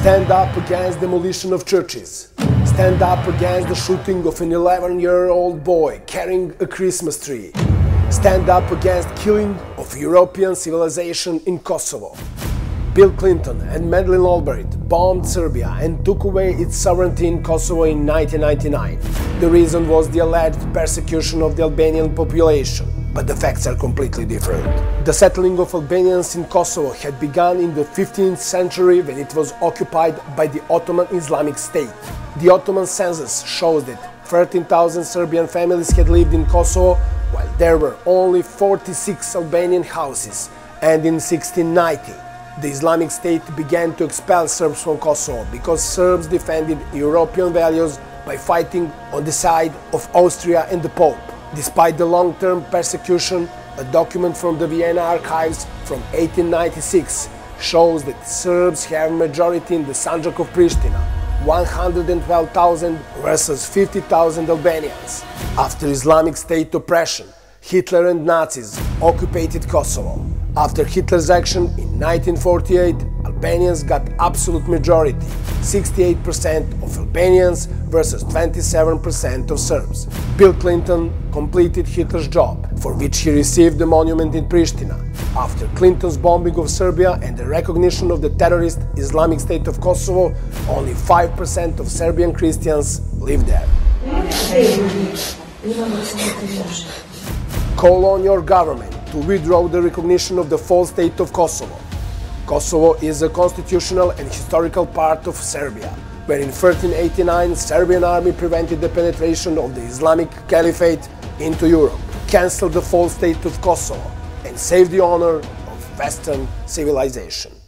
Stand up against demolition of churches. Stand up against the shooting of an 11 year old boy carrying a Christmas tree. Stand up against killing of European civilization in Kosovo. Bill Clinton and Madeleine Albright bombed Serbia and took away its sovereignty in Kosovo in 1999. The reason was the alleged persecution of the Albanian population. But the facts are completely different. The settling of Albanians in Kosovo had begun in the 15th century when it was occupied by the Ottoman Islamic State. The Ottoman census shows that 13,000 Serbian families had lived in Kosovo, while there were only 46 Albanian houses. And in 1690, the Islamic State began to expel Serbs from Kosovo because Serbs defended European values by fighting on the side of Austria and the Pope. Despite the long-term persecution, a document from the Vienna archives from 1896 shows that Serbs have majority in the Sanjak of Pristina, 112,000 versus 50,000 Albanians. After Islamic State oppression, Hitler and Nazis occupied Kosovo. After Hitler's action in 1948, Albanians got absolute majority, 68% of Albanians versus 27% of Serbs. Bill Clinton completed Hitler's job, for which he received the monument in Pristina. After Clinton's bombing of Serbia and the recognition of the terrorist Islamic State of Kosovo, only 5% of Serbian Christians live there. Call on your government to withdraw the recognition of the false state of Kosovo. Kosovo is a constitutional and historical part of Serbia, where in 1389 Serbian army prevented the penetration of the Islamic Caliphate into Europe, cancelled the false state of Kosovo, and saved the honor of Western civilization.